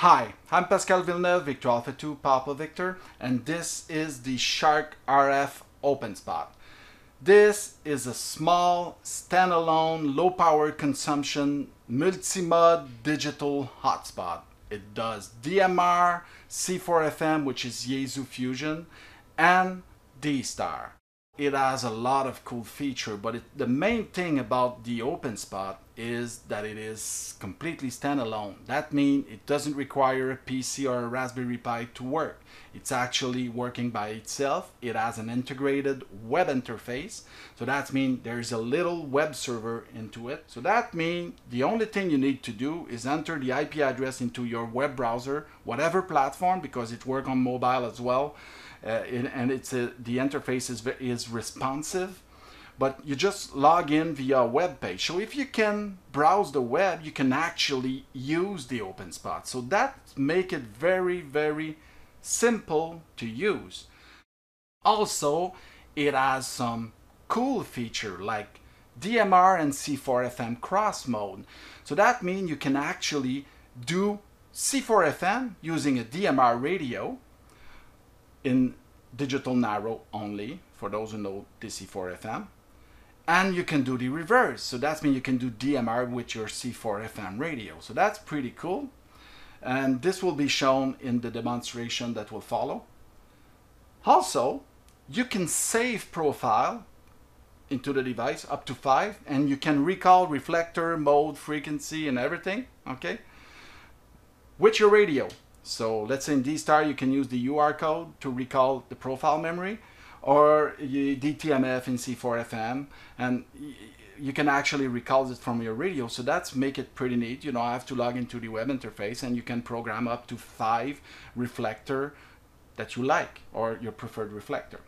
Hi, I'm Pascal Villeneuve, Victor Alpha 2 Papa Victor, and this is the Shark RF Open Spot. This is a small, standalone, low power consumption, multi-mode digital hotspot. It does DMR, C4FM, which is Yaesu Fusion, and D-Star. It has a lot of cool feature, but it, the main thing about the OpenSpot is that it is completely standalone. That means it doesn't require a PC or a Raspberry Pi to work. It's actually working by itself. It has an integrated web interface. So that means there's a little web server into it. So that means the only thing you need to do is enter the IP address into your web browser, whatever platform, because it works on mobile as well uh, and it's a, the interface is, is responsive but you just log in via a web page. So if you can browse the web, you can actually use the OpenSpot. So that make it very, very simple to use. Also, it has some cool feature like DMR and C4FM cross mode. So that means you can actually do C4FM using a DMR radio in digital narrow only, for those who know DC4FM. And you can do the reverse. So that means you can do DMR with your C4FM radio. So that's pretty cool. And this will be shown in the demonstration that will follow. Also, you can save profile into the device up to five and you can recall reflector, mode, frequency and everything, okay? With your radio. So let's say in D-Star you can use the UR call to recall the profile memory or DTMF in C4FM and you can actually recall it from your radio. So that's make it pretty neat. You know I have to log into the web interface and you can program up to five reflector that you like or your preferred reflector.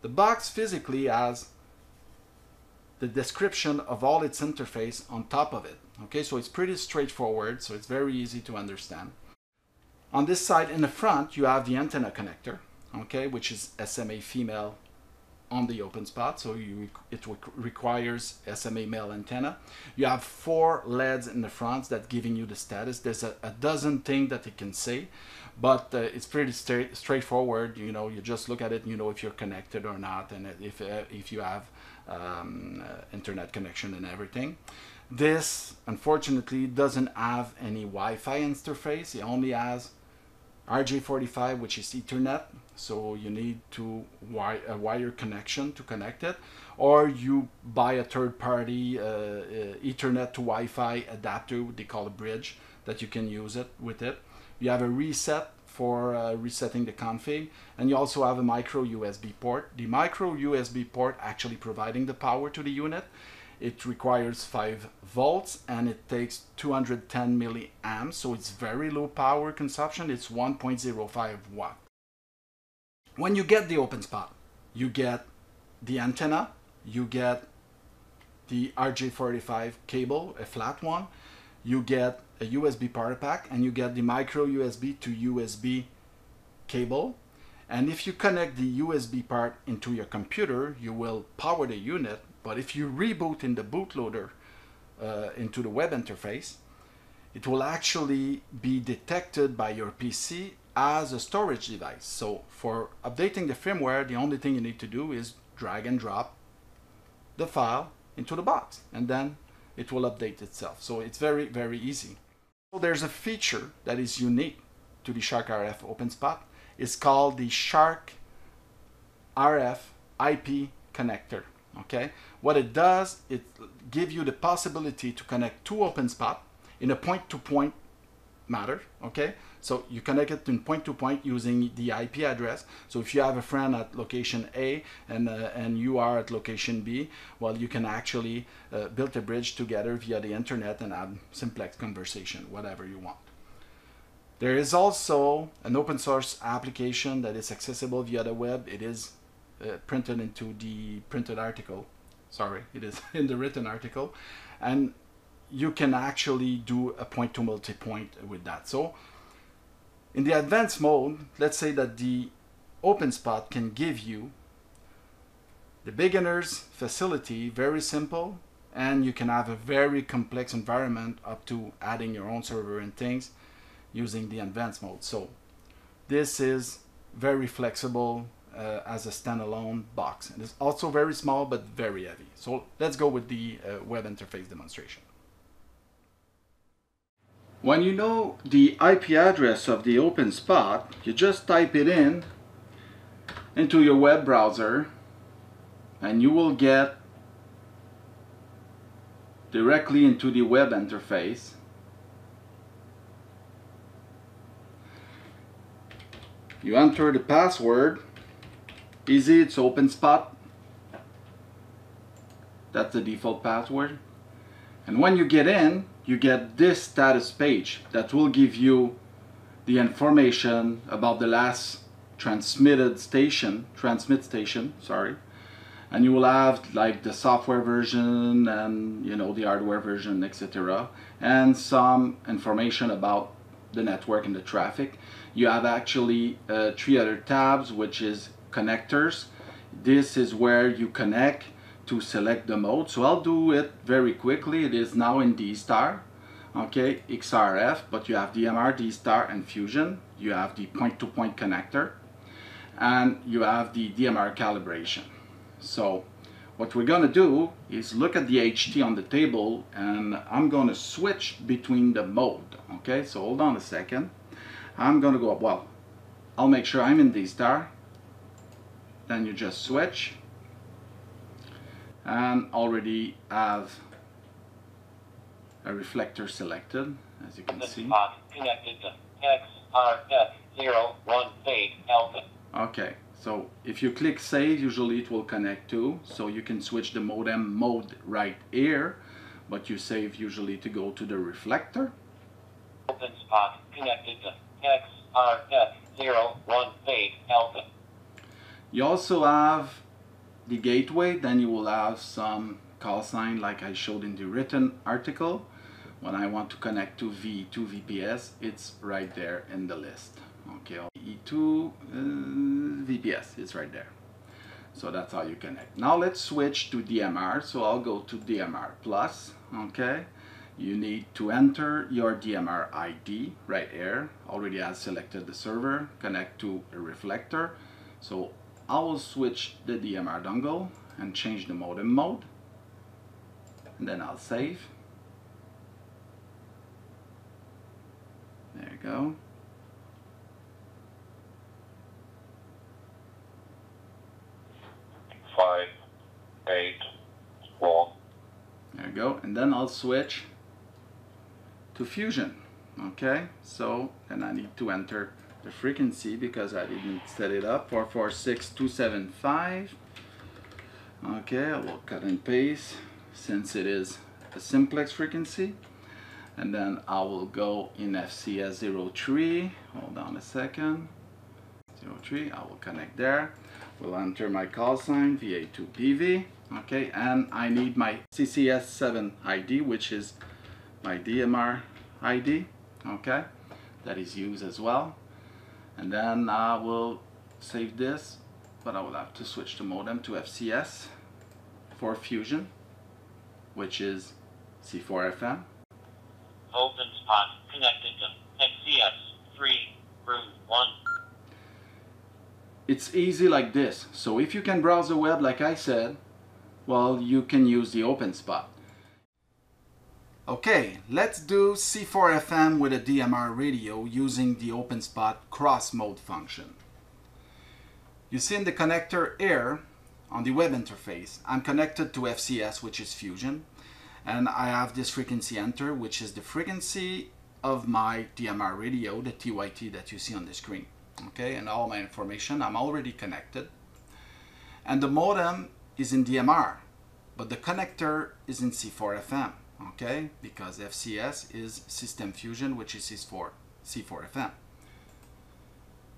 The box physically has the description of all its interface on top of it. Okay so it's pretty straightforward so it's very easy to understand on this side in the front, you have the antenna connector, okay, which is SMA female on the open spot, so you, it requires SMA male antenna. You have four LEDs in the front that giving you the status. There's a, a dozen things that it can say, but uh, it's pretty straight, straightforward. You know, you just look at it you know if you're connected or not, and if, uh, if you have um, uh, internet connection and everything. This, unfortunately, doesn't have any Wi-Fi interface. It only has RJ45, which is Ethernet, so you need to wire a wire connection to connect it, or you buy a third-party uh, uh, Ethernet to Wi-Fi adapter, they call a bridge, that you can use it with it. You have a reset for uh, resetting the config, and you also have a micro USB port. The micro USB port actually providing the power to the unit it requires 5 volts and it takes 210 milliamps, so it's very low power consumption. It's 1.05 watt. When you get the OpenSpot, you get the antenna, you get the RJ45 cable, a flat one, you get a USB power pack, and you get the micro USB to USB cable. And if you connect the USB part into your computer, you will power the unit but if you reboot in the bootloader uh, into the web interface, it will actually be detected by your PC as a storage device. So for updating the firmware, the only thing you need to do is drag and drop the file into the box and then it will update itself. So it's very, very easy. So there's a feature that is unique to the SharkRF OpenSpot. It's called the Shark RF IP connector okay? What it does it gives you the possibility to connect two OpenSpot in a point-to-point matter okay? So you connect it in point to point using the IP address. So if you have a friend at location A and uh, and you are at location B well you can actually uh, build a bridge together via the internet and have simplex conversation whatever you want. There is also an open source application that is accessible via the web. It is uh, printed into the printed article. Sorry, it is in the written article. And you can actually do a point to multi-point with that. So in the advanced mode, let's say that the open spot can give you the beginner's facility, very simple, and you can have a very complex environment up to adding your own server and things. using the advanced mode. So this is very flexible uh, as a standalone box. And it's also very small but very heavy. So let's go with the uh, web interface demonstration. When you know the IP address of the open spot, you just type it in into your web browser and you will get directly into the web interface you enter the password easy it's open spot. That's the default password. And when you get in you get this status page that will give you the information about the last transmitted station transmit station sorry. And you will have like the software version and you know the hardware version etc and some information about the network and the traffic. You have actually uh, three other tabs which is connectors. This is where you connect to select the mode. So I'll do it very quickly. It is now in D-Star okay? XRF but you have DMR D-Star and Fusion. You have the point-to-point -point connector and you have the DMR calibration. So what we're going to do is look at the HT on the table and I'm going to switch between the mode. Okay, so hold on a second. I'm going to go up, well, I'll make sure I'm in D-Star. Then you just switch and already have a reflector selected as you can see. Connected to XRF 01 fade alpha. Okay, so if you click save, usually it will connect to, so you can switch the modem mode right here, but you save usually to go to the reflector. Open spot connected to XRF01 fade alpha. You also have the gateway, then you will have some call sign like I showed in the written article. When I want to connect to V2 VPS, it's right there in the list. Okay, E2 uh, VPS is right there. So that's how you connect. Now let's switch to DMR. So I'll go to DMR plus. Okay, you need to enter your DMR ID right here. Already has selected the server. Connect to a reflector. So I will switch the DMR dongle and change the modem mode. And then I'll save. There you go. five, eight, four. There you go. And then I'll switch to Fusion. Okay, so then I need to enter the frequency because I didn't set it up. 446275. Okay, I will cut and paste since it is a simplex frequency. And then I will go in FCS 03. Hold on a second. 03, I will connect there We'll enter my call sign VA2PV okay and I need my CCS7 ID which is my DMR ID okay that is used as well and then I will save this but I will have to switch the modem to FCS for Fusion which is C4FM open spot connected to FCS 3 room 1 it's easy like this. So if you can browse the web like I said, well, you can use the open spot. Okay, let's do C4FM with a DMR radio using the OpenSpot cross mode function. You see in the connector here on the web interface, I'm connected to FCS, which is Fusion, and I have this frequency enter, which is the frequency of my DMR radio, the TYT that you see on the screen okay, and all my information. I'm already connected. And the modem is in DMR, but the connector is in C4FM, okay, because FCS is System Fusion, which is C4, C4FM.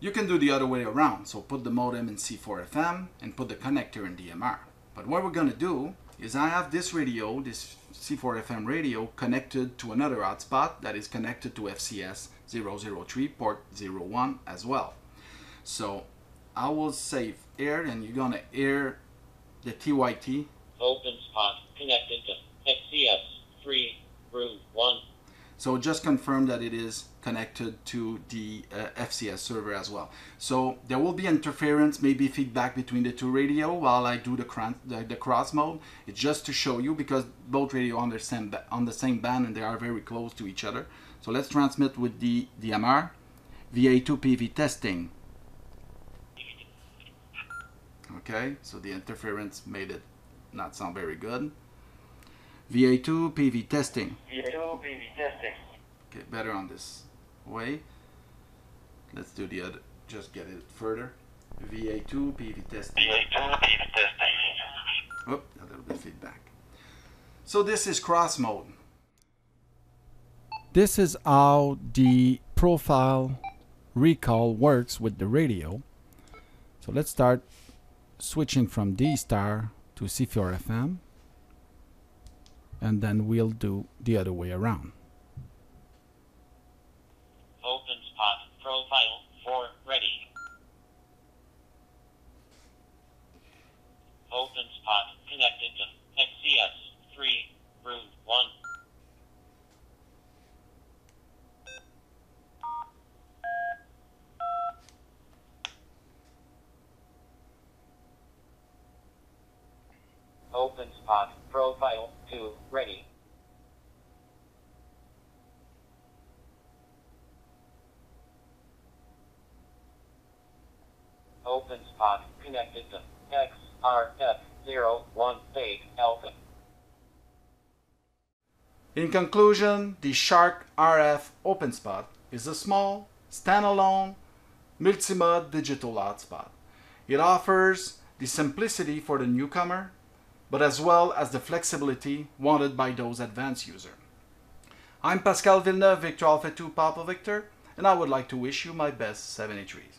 You can do the other way around, so put the modem in C4FM and put the connector in DMR. But what we're going to do is I have this radio, this C4FM radio, connected to another hotspot that is connected to FCS 003 port 01 as well. So I will save air and you're gonna air the TYT. Open spot connected to FCS 3 room 1. So just confirm that it is connected to the uh, FCS server as well. So there will be interference, maybe feedback between the two radio while I do the, the, the cross mode. It's just to show you because both radio on the, same, on the same band and they are very close to each other. So let's transmit with the DMR. VA2PV testing. Okay, so the interference made it not sound very good. VA2 PV testing. VA2 PV testing. Okay, better on this way. Let's do the other, just get it further. VA2 PV testing. VA2 PV testing. Oh, a little bit feedback. So this is cross mode. This is how the profile recall works with the radio. So let's start switching from D star to C4 FM and then we'll do the other way around. Open spot profile for ready. Open spot connected to FCS 3 room 1. Open spot profile 2 ready. Open spot connected to XRF018 Alpha. In conclusion, the Shark RF OpenSpot is a small, standalone, multi-mode digital hotspot. It offers the simplicity for the newcomer but as well as the flexibility wanted by those advanced users. I'm Pascal Villeneuve, Victor Alpha 2 Papa Victor, and I would like to wish you my best 73s.